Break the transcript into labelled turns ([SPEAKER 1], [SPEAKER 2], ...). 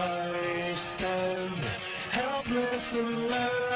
[SPEAKER 1] I stand helpless and alone.